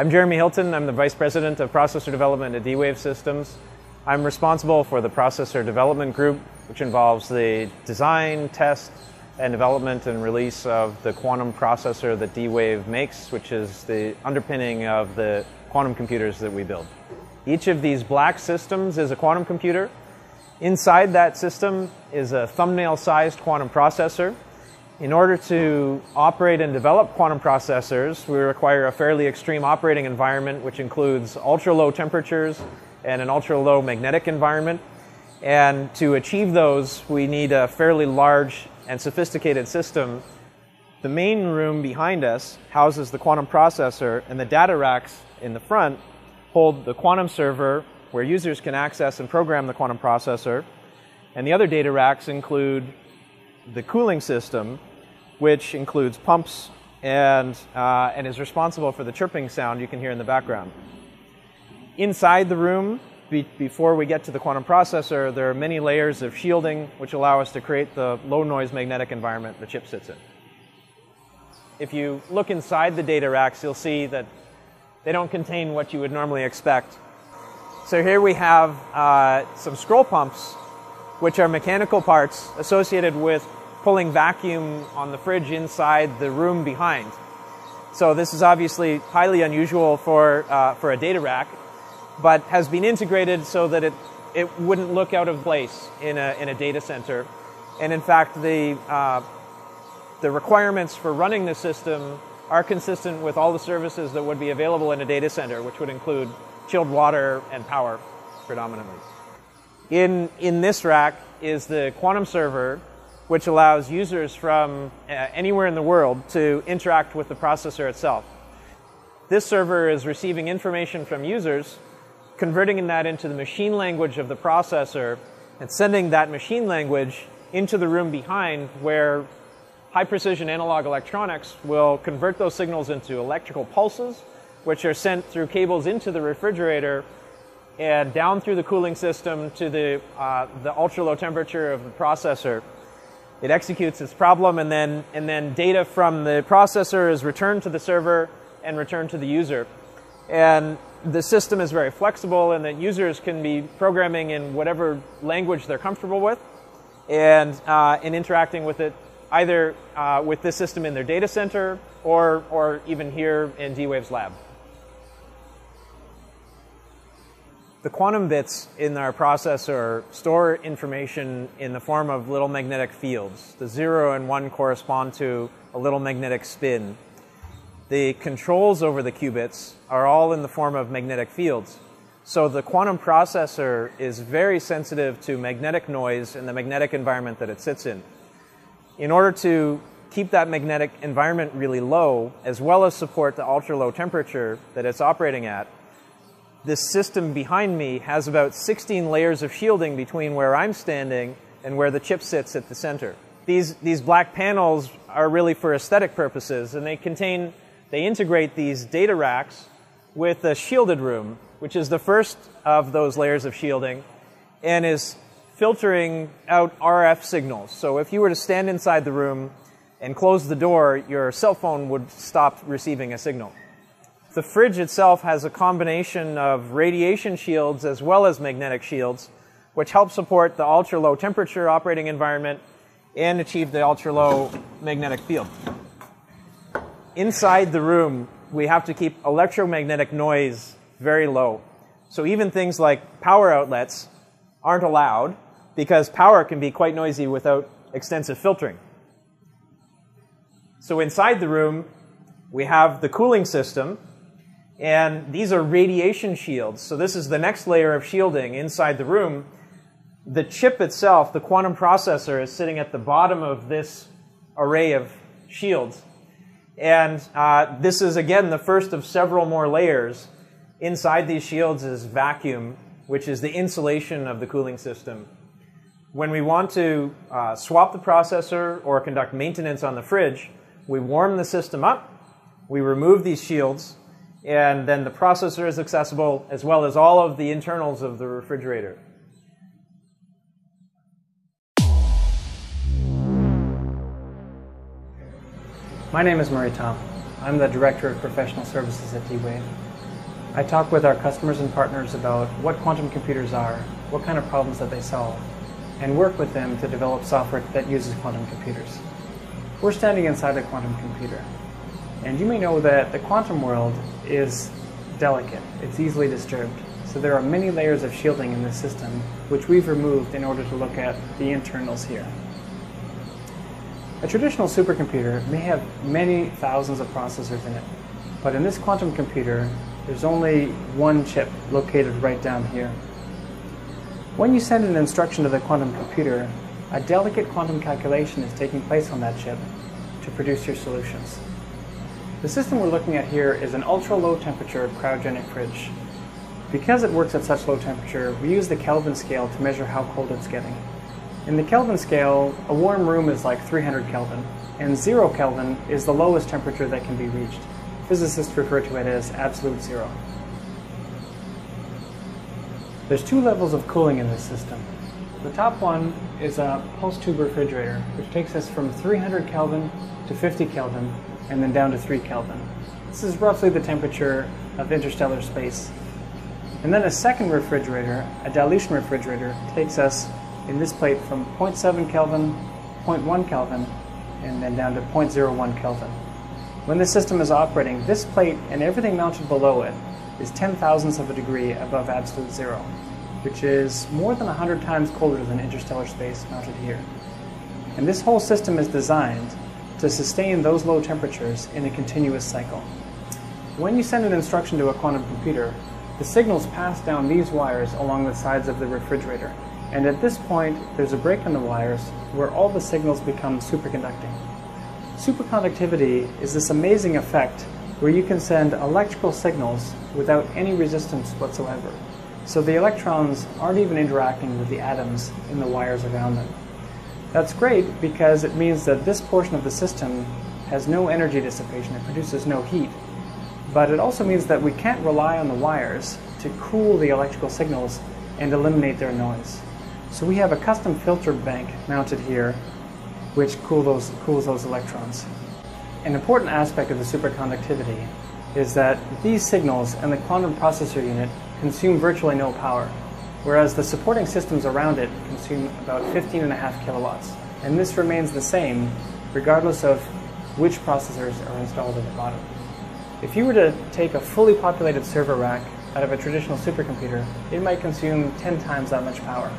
I'm Jeremy Hilton. I'm the Vice President of Processor Development at D-Wave Systems. I'm responsible for the processor development group, which involves the design, test, and development and release of the quantum processor that D-Wave makes, which is the underpinning of the quantum computers that we build. Each of these black systems is a quantum computer. Inside that system is a thumbnail-sized quantum processor in order to operate and develop quantum processors, we require a fairly extreme operating environment, which includes ultra low temperatures and an ultra low magnetic environment. And to achieve those, we need a fairly large and sophisticated system. The main room behind us houses the quantum processor, and the data racks in the front hold the quantum server where users can access and program the quantum processor. And the other data racks include the cooling system, which includes pumps and, uh, and is responsible for the chirping sound you can hear in the background. Inside the room, be before we get to the quantum processor, there are many layers of shielding which allow us to create the low noise magnetic environment the chip sits in. If you look inside the data racks, you'll see that they don't contain what you would normally expect. So here we have uh, some scroll pumps, which are mechanical parts associated with pulling vacuum on the fridge inside the room behind. So this is obviously highly unusual for, uh, for a data rack, but has been integrated so that it, it wouldn't look out of place in a, in a data center. And in fact, the, uh, the requirements for running the system are consistent with all the services that would be available in a data center, which would include chilled water and power predominantly. In, in this rack is the quantum server which allows users from uh, anywhere in the world to interact with the processor itself. This server is receiving information from users, converting that into the machine language of the processor, and sending that machine language into the room behind where high precision analog electronics will convert those signals into electrical pulses, which are sent through cables into the refrigerator and down through the cooling system to the, uh, the ultra low temperature of the processor. It executes its problem, and then, and then data from the processor is returned to the server and returned to the user. And the system is very flexible, and that users can be programming in whatever language they're comfortable with and, uh, interacting with it either uh, with this system in their data center or, or even here in D-Wave's lab. The quantum bits in our processor store information in the form of little magnetic fields. The zero and one correspond to a little magnetic spin. The controls over the qubits are all in the form of magnetic fields. So the quantum processor is very sensitive to magnetic noise in the magnetic environment that it sits in. In order to keep that magnetic environment really low, as well as support the ultra low temperature that it's operating at, this system behind me has about 16 layers of shielding between where I'm standing and where the chip sits at the center. These, these black panels are really for aesthetic purposes, and they contain, they integrate these data racks with a shielded room, which is the first of those layers of shielding, and is filtering out RF signals. So if you were to stand inside the room and close the door, your cell phone would stop receiving a signal. The fridge itself has a combination of radiation shields as well as magnetic shields, which help support the ultra low temperature operating environment and achieve the ultra low magnetic field. Inside the room, we have to keep electromagnetic noise very low. So even things like power outlets aren't allowed because power can be quite noisy without extensive filtering. So inside the room, we have the cooling system, and these are radiation shields. So this is the next layer of shielding inside the room. The chip itself, the quantum processor, is sitting at the bottom of this array of shields. And uh, this is, again, the first of several more layers. Inside these shields is vacuum, which is the insulation of the cooling system. When we want to uh, swap the processor or conduct maintenance on the fridge, we warm the system up, we remove these shields, and then the processor is accessible as well as all of the internals of the refrigerator. My name is Murray Thom. I'm the Director of Professional Services at D-Wave. I talk with our customers and partners about what quantum computers are, what kind of problems that they solve, and work with them to develop software that uses quantum computers. We're standing inside a quantum computer, and you may know that the quantum world is delicate. It's easily disturbed. So there are many layers of shielding in this system, which we've removed in order to look at the internals here. A traditional supercomputer may have many thousands of processors in it, but in this quantum computer, there's only one chip located right down here. When you send an instruction to the quantum computer, a delicate quantum calculation is taking place on that chip to produce your solutions. The system we're looking at here is an ultra-low temperature cryogenic fridge. Because it works at such low temperature, we use the Kelvin scale to measure how cold it's getting. In the Kelvin scale, a warm room is like 300 Kelvin, and zero Kelvin is the lowest temperature that can be reached. Physicists refer to it as absolute zero. There's two levels of cooling in this system. The top one is a pulse tube refrigerator, which takes us from 300 Kelvin to 50 Kelvin, and then down to 3 Kelvin. This is roughly the temperature of interstellar space. And then a second refrigerator, a dilution refrigerator, takes us in this plate from 0.7 Kelvin, 0.1 Kelvin, and then down to 0.01 Kelvin. When the system is operating, this plate and everything mounted below it is 10 thousandths of a degree above absolute zero, which is more than 100 times colder than interstellar space mounted here. And this whole system is designed to sustain those low temperatures in a continuous cycle. When you send an instruction to a quantum computer, the signals pass down these wires along the sides of the refrigerator. And at this point, there's a break in the wires where all the signals become superconducting. Superconductivity is this amazing effect where you can send electrical signals without any resistance whatsoever. So the electrons aren't even interacting with the atoms in the wires around them. That's great because it means that this portion of the system has no energy dissipation, it produces no heat. But it also means that we can't rely on the wires to cool the electrical signals and eliminate their noise. So we have a custom filter bank mounted here which cool those, cools those electrons. An important aspect of the superconductivity is that these signals and the quantum processor unit consume virtually no power, whereas the supporting systems around it consume about 15 and a half kilowatts. And this remains the same regardless of which processors are installed at the bottom. If you were to take a fully populated server rack out of a traditional supercomputer, it might consume 10 times that much power.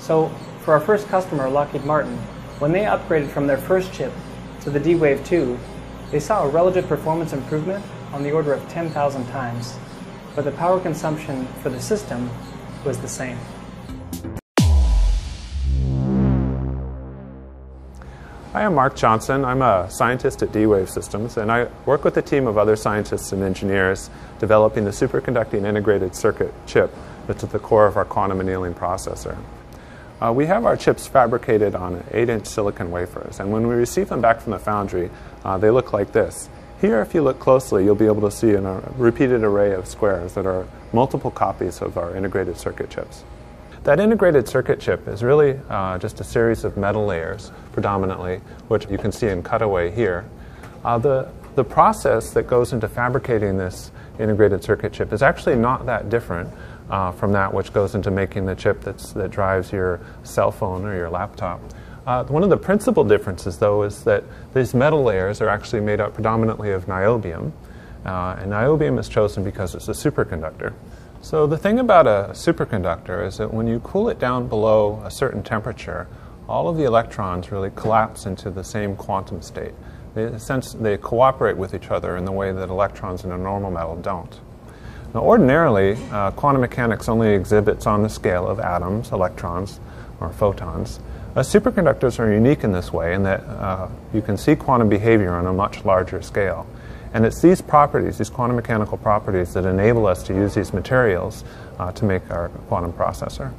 So for our first customer, Lockheed Martin, when they upgraded from their first chip to the D-Wave 2, they saw a relative performance improvement on the order of 10,000 times, but the power consumption for the system was the same. Hi, I'm Mark Johnson. I'm a scientist at D-Wave Systems, and I work with a team of other scientists and engineers developing the superconducting integrated circuit chip that's at the core of our quantum annealing processor. Uh, we have our chips fabricated on 8-inch silicon wafers, and when we receive them back from the foundry, uh, they look like this. Here, if you look closely, you'll be able to see a repeated array of squares that are multiple copies of our integrated circuit chips. That integrated circuit chip is really uh, just a series of metal layers, predominantly, which you can see in cutaway here. Uh, the, the process that goes into fabricating this integrated circuit chip is actually not that different uh, from that which goes into making the chip that's, that drives your cell phone or your laptop. Uh, one of the principal differences, though, is that these metal layers are actually made up predominantly of niobium, uh, and niobium is chosen because it's a superconductor. So the thing about a superconductor is that when you cool it down below a certain temperature, all of the electrons really collapse into the same quantum state. They, sense, they cooperate with each other in the way that electrons in a normal metal don't. Now, ordinarily, uh, quantum mechanics only exhibits on the scale of atoms, electrons, or photons. Uh, superconductors are unique in this way in that uh, you can see quantum behavior on a much larger scale. And it's these properties, these quantum mechanical properties, that enable us to use these materials uh, to make our quantum processor.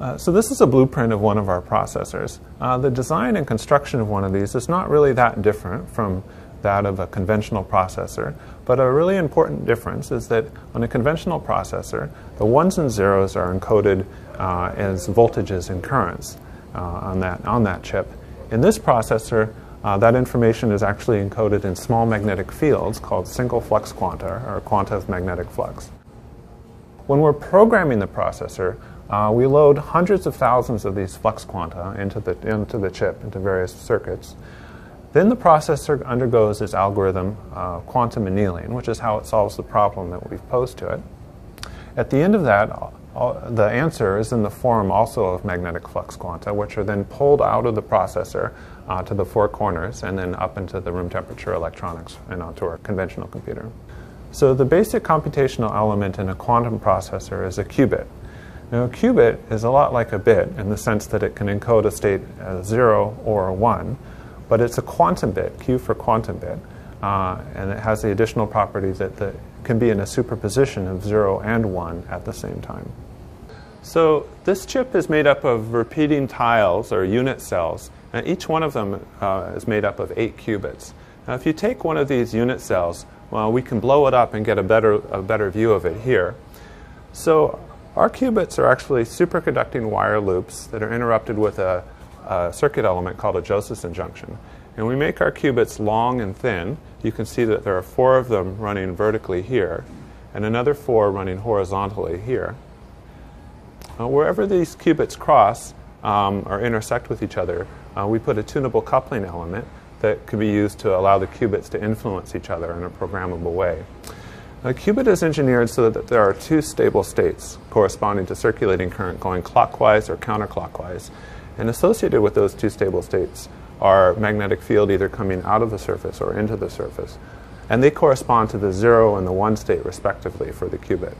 Uh, so this is a blueprint of one of our processors. Uh, the design and construction of one of these is not really that different from that of a conventional processor. But a really important difference is that on a conventional processor, the ones and zeros are encoded uh, as voltages and currents on, that, on that chip. In this processor, uh, that information is actually encoded in small magnetic fields called single flux quanta, or quanta of magnetic flux. When we're programming the processor, uh, we load hundreds of thousands of these flux quanta into the, into the chip, into various circuits. Then the processor undergoes this algorithm, uh, quantum annealing, which is how it solves the problem that we've posed to it. At the end of that, the answer is in the form also of magnetic flux quanta, which are then pulled out of the processor uh, to the four corners and then up into the room temperature electronics and onto our conventional computer. So the basic computational element in a quantum processor is a qubit. Now, a qubit is a lot like a bit in the sense that it can encode a state as 0 or a 1, but it's a quantum bit, Q for quantum bit, uh, and it has the additional property that it can be in a superposition of 0 and 1 at the same time. So this chip is made up of repeating tiles or unit cells, and each one of them uh, is made up of 8 qubits. Now, if you take one of these unit cells, well, we can blow it up and get a better, a better view of it here. So our qubits are actually superconducting wire loops that are interrupted with a, a circuit element called a Josephson junction. And we make our qubits long and thin. You can see that there are four of them running vertically here, and another four running horizontally here. Uh, wherever these qubits cross um, or intersect with each other, uh, we put a tunable coupling element that can be used to allow the qubits to influence each other in a programmable way. A qubit is engineered so that there are two stable states corresponding to circulating current going clockwise or counterclockwise. And associated with those two stable states are magnetic field either coming out of the surface or into the surface. And they correspond to the zero and the one state respectively for the qubit.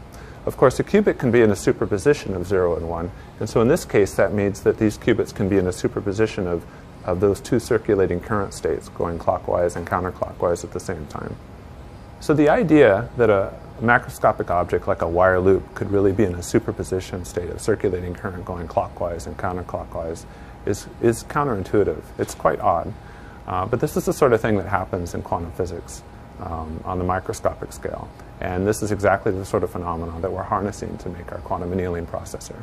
Of course, a qubit can be in a superposition of 0 and 1, and so in this case that means that these qubits can be in a superposition of of those two circulating current states going clockwise and counterclockwise at the same time. So the idea that a macroscopic object like a wire loop could really be in a superposition state of circulating current going clockwise and counterclockwise is, is counterintuitive. It's quite odd. Uh, but this is the sort of thing that happens in quantum physics um, on the microscopic scale. And this is exactly the sort of phenomenon that we're harnessing to make our quantum annealing processor.